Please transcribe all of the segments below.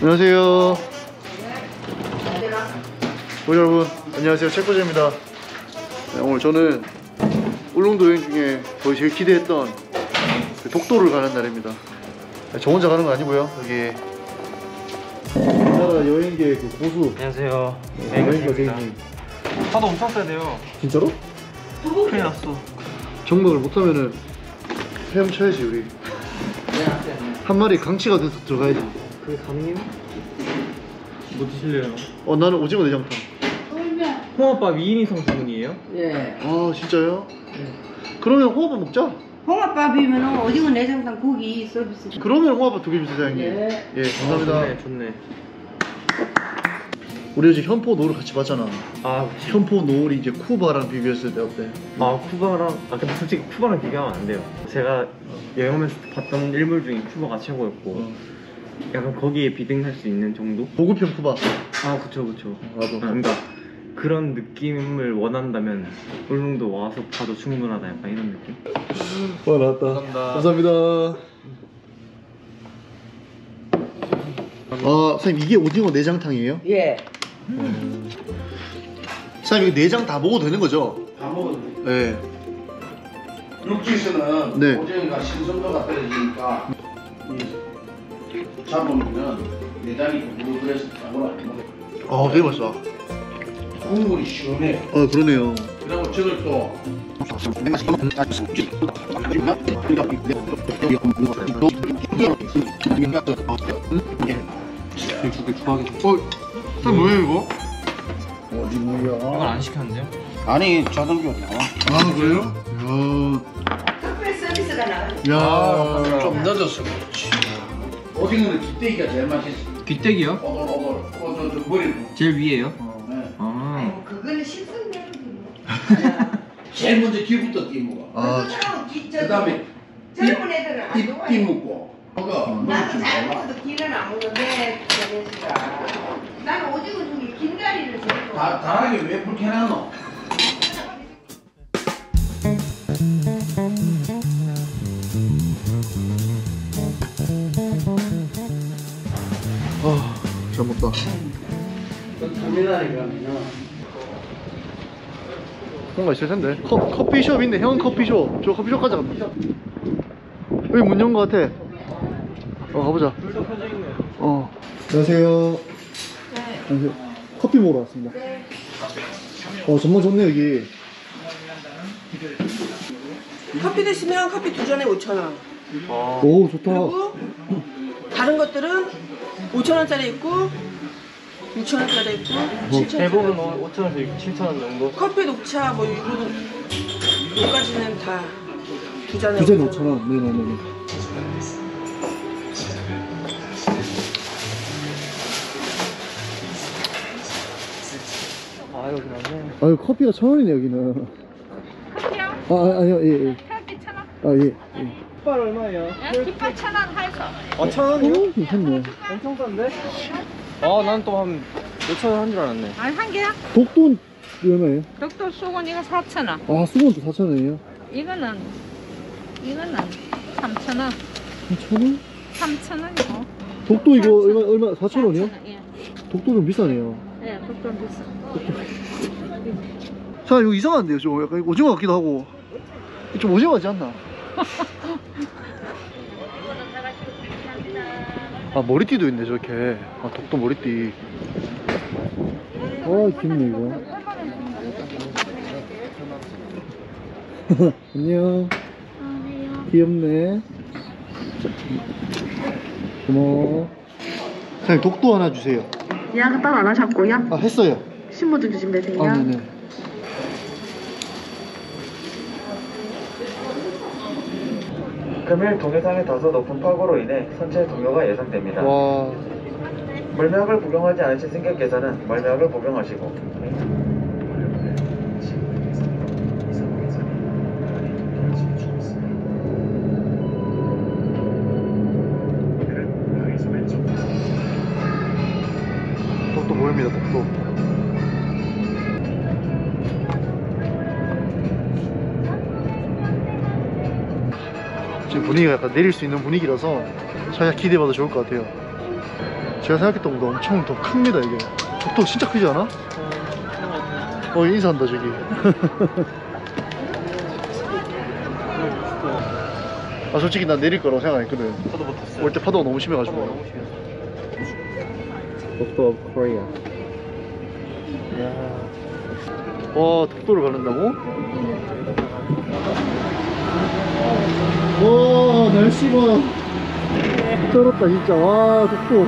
안녕하세요. 우리 여러분, 안녕하세요. 책보제입니다. 네, 오늘 저는 울릉도 여행 중에 거의 제일 기대했던 그 독도를 가는 날입니다. 네, 저 혼자 가는 거 아니고요. 여기 우리나라 여행계 그 고수 안녕하세요. 여행가 네, 대행님. 파도 엄청 세대요. 진짜로? 큰일 났어. 정박을 못하면은 헤엄쳐야지 우리. 한 마리 강치가 돼서 들어가야지. 그게 가능해요? 뭐 드실래요? 어 나는 오징어 내장탕. 홍합밥 2인 이상 주문이에요? 예. 아 진짜요? 그러면 홍합밥 먹자. 홍합밥이면 오징어 내장탕 고기 서비스. 그러면 홍합밥 두 개 주세요 사장님. 예. 예 감사합니다. 아, 좋네, 좋네. 우리 어제 현포 노을 같이 봤잖아. 아, 현포 노을이 이제 쿠바랑 비교했을 때 어때? 아 쿠바랑 아 근데 솔직히 쿠바랑 비교하면 안 돼요. 제가 여행하면서 봤던 일물 중에 쿠바가 최고였고 어. 약간 거기에 비등할 수 있는 정도? 보급형 쿠바. 아 그쵸 그쵸. 나도. 아, 그러니까 그런 느낌을 원한다면 울릉도 와서 봐도 충분하다 약간 이런 느낌? 와 나왔다. 감사합니다. 감사합니다. 아 사장님 이게 오징어 내장탕이에요? 예. 사장님 이거 내장 다 먹어도 되는 거죠? 다 먹어도 돼. 네. 육지에서는 네. 오징어가 신선도가 떨어지니까 이 잡으면 내장이 부들부들해서 잡으라 아 되게 맛있다. 국물이 시원해. 아 그러네요. 그리고 저걸 또 어, 사장님 뭐예요 이거? 어디 뭐야? 안 시켰는데요? 아니 자동교 나와. 아 그래요? 특별 서비스가 나가. 야, 야. 좀 늦어서 그렇지. 오징어는 기대기가 제일 맛있어. 귀때기요? 오돌오돌 오돌 머리. 제일 위에요? 네. 아 아이고 그거는 신선대로. 제일 먼저 귀부터 끼 먹어. 아, 그다음에 젊은 애들은 안 입 좋아해. 끼먹고. 그거 나도 잘 먹어도 기는 안 먹는데 저네가 나는 오징어 중에 긴 다리를 제일 다 좋아해. 다하게 왜 불쾌하노? 잘 먹다. 터미널에 뭔가 있을 텐데. 커, 커피숍 있네. 형은 커피숍. 저 커피숍 가자. 여기 문 연 거 같아. 어, 가보자. 어. 안녕하세요. 안녕하세요. 커피 먹으러 왔습니다. 어, 정말 좋네, 여기. 커피 드시면 커피 두 잔에 5,000원. 아 오, 좋다. 그리고 다른 것들은 5,000원짜리 있고 6,000원짜리 있고 7,000원짜리 대부분 있고 5천원에서 7천원 정도? 커피, 녹차 뭐 이거는 여기까지는 다 두 잔에 두 잔에 5,000원. 5,000원. 네네네. 아 여기 맞네 아유, 커피가 천 원이네, 여기는. 커피요? 아, 아, 아니요, 예, 예. 커피 천 원? 아, 예. 예. 깃발 얼마예요? 깃밥 천원 할수 아 천 원이요? 오, 괜찮네. 엄청 싼데? 아 난 또 한 몇천 원 한 줄 알았네 아니 한 개야? 독돈 얼마예요? 독도 수건 이거 사천 원 아, 수건도 4,000원이에요? 이거는 이거는 삼천 원 3,000원? 삼천 원이고 독도 이거 얼마, 얼마, 4,000원이요? 예. 독도 좀 비싸네요. 예, 독도 비싸 자, 이거 이상한데요? 좀 약간 오징어 같기도 하고. 좀 오징어 같지 않나? 아, 머리띠도 있네, 저렇게. 아, 독도 머리띠. 아, 귀엽네, 이거. 안녕. 귀엽네. 고마워. 사장님, 독도 하나 주세요. 예약 따로 안 하셨고요. 아, 했어요. 신분증 주시면 되세요. 아, 네네. 금일 동해상의 다소 높은 파고로 인해 선체 동요가 예상됩니다. 와. 멀미약을 복용하지 않으신 승객께서는 멀미약을 복용하시고 독도 모입니다, 독도. 분위기가 약간 내릴 수 있는 분위기라서 살짝 기대해봐도 좋을 것 같아요. 제가 생각했던 것보다 엄청 더 큽니다 이게 독도 진짜 크지 않아? 어 인사한다 저기 아 솔직히 난 내릴 거라고 생각했거든 저도 못했어요. 올 때 파도가 너무 심해가지고 너무 심했어. 독도 of Korea. 와 독도를 가른다고? 와 날씨가 쩔었다 진짜. 와 독도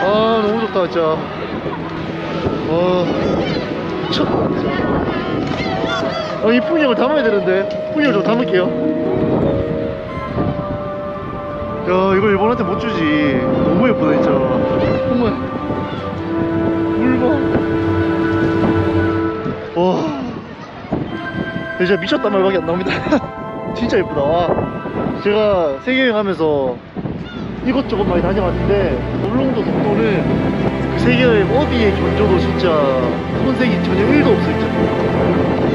아 너무 좋다 진짜. 와. 미쳤다 진짜 아, 이 풍경을 담아야 되는데. 풍경을 좀 담을게요. 야 이거 일본한테 못 주지. 너무 예쁘다 진짜. 정말. 물봐 와. 진짜 미쳤단 말밖에 안 나옵니다. 진짜 예쁘다. 와 제가 세계여행 하면서 이것저것 많이 다녀봤는데 울릉도 독도는 그 세계여행 어디에 견줘도 진짜 손색이 전혀 1도 없어 진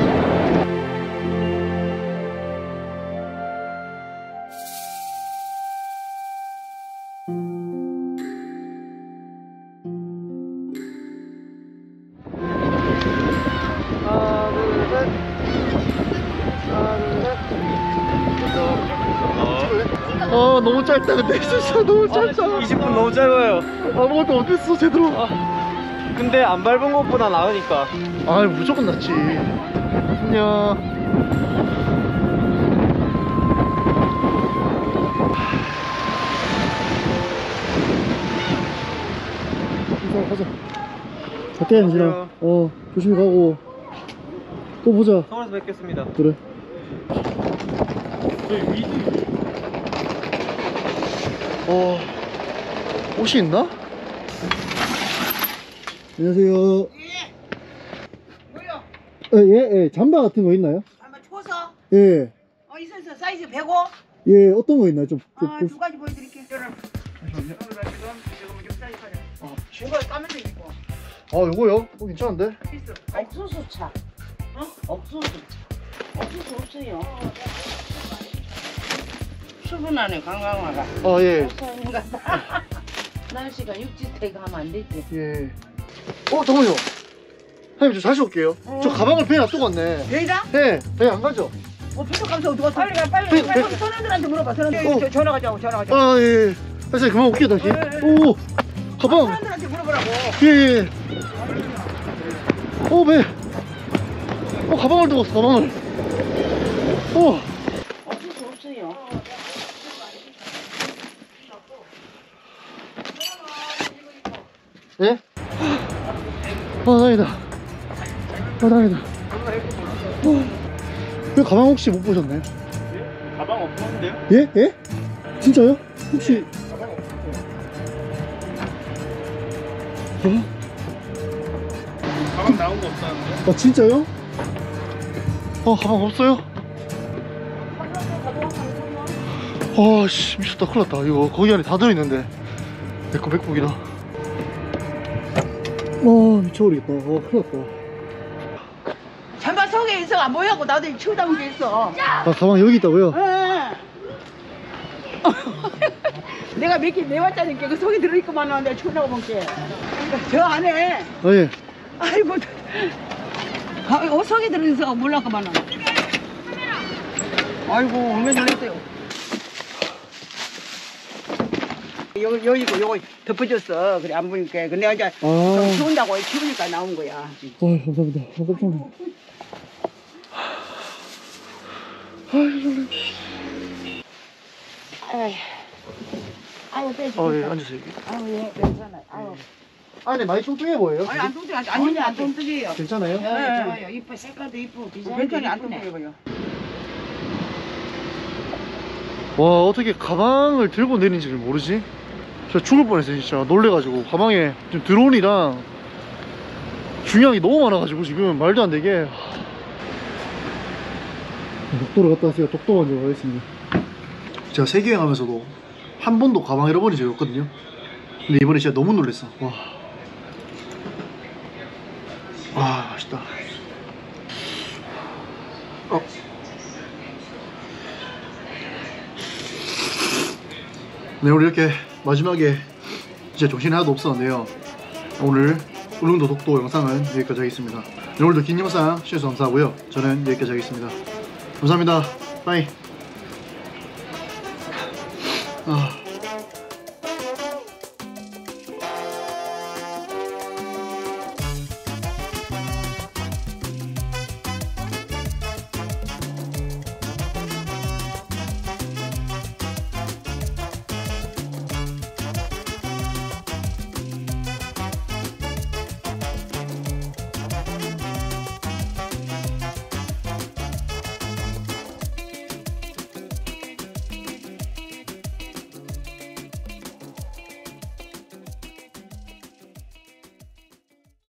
아 너무 짧다. 근데 진짜 너무 짧다. 20분 너무 짧아요. 아무것도 못했어 제대로. 근데 안 밟은 것보다 나으니까. 아 무조건 낫지. 안녕. 가자. 갈게 현진아 어 조심히 가고. 또 보자. 서울에서 뵙겠습니다. 그래 어 옷이 있나? 안녕하세요 뭐요? 어, 예, 예, 잠바 같은 거 있나요? 한번 추워서 예, 어 있어 있어 사이즈 105. 예, 어떤 거 있나요? 좀, 좀 아, 볼두 가지 보여드릴게요. 저는 지금 지금 지금 사이즈 가려. 이거 까면도 있고. 아, 요거요? 어, 괜찮은데? 있어. 옥수수 차. 어? 옥수수. 옥수수 없어요. 수분하네 관광화가. 아, 예, 날씨가 육지태가 하면 안 되지. 예. 어, 잠깐만요. 사장님, 저 다시 올게요. 저 가방을 배에 놔두고 왔네. 여기다? 네, 배에 안 가죠? 어, 필요 감사 어디 갔어? 빨리 가, 빨리 네, 가. 네. 빨리 선원들한테 물어봐. 선원들. 어. 저, 전화 가자고, 전화 가자고. 아, 예, 예. 사장님, 그만 올게요, 다시. 오, 가방. 선원들한테 물어보라고. 예, 예. 오, 배. 어, 가방을 두고 왔어, 가방을. 어, 옥수수 없어요. 예? 아, 다행이다. 아, 다행이다. 어. 왜 가방 혹시 못 보셨나요? 가방 없는데요? 예? 예? 진짜요? 혹시 어? 가방 나온 거 없다는데? 아 진짜요? 어 가방 없어요? 아씨 미쳤다 큰일 났다 이거 거기 안에 다 들어있는데 내거 맥북이다 아 미쳐버리겠다 어 큰일 났다 잠바 속에 있어. 안 보여고 나도 치우다본 게 있어. 아 가방 여기 있다고요? 응. 내가 몇 개 내왔자니까 그 속에 들어있구만 내가 치우다고 본 게. 저 안에 아예 아이고 아, 어, 속에 들어있어 몰랐구만 아이고 얼마나 놀랐어요 요, 요이고 요거 덮어줬어. 그래 안 보니까. 그 내가 이제 좀 아, 치운다고 치우니까 나온 거야. 아 감사합니다 아, 깜짝 놀랐네 아유 아유 빼지 아예 앉으세요. 여기 아유 예 괜찮아요. 아유. 안에 많이 뚱뚱해 보여요? 아니 안 뚱뚱해. 아니 안 뚱뚱해요. 괜찮아요? 네, 좋아요. 이뻐. 색깔도 이쁘고 디자인도 괜찮이 안 뚱뚱해 보여. 와 어떻게 가방을 들고 내린지를 모르지? 진짜 죽을 뻔했어요 진짜. 놀래가지고. 가방에 지금 드론이랑 중량이 너무 많아가지고 지금 말도 안 되게. 독도를 갔다 왔으니까 독도 먼저 가겠습니다. 제가 세계여행 하면서도 한 번도 가방 잃어버린 적이 없거든요. 근데 이번에 진짜 너무 놀랬어. 와. 아, 와 맛있다. 어. 네 우리 이렇게 마지막에 진짜 정신이 하나도 없었는데요. 오늘 울릉도 독도 영상은 여기까지 하겠습니다. 네, 오늘도 긴 영상 시청해주셔서 감사하고요. 저는 여기까지 하겠습니다. 감사합니다. 빠이. 아.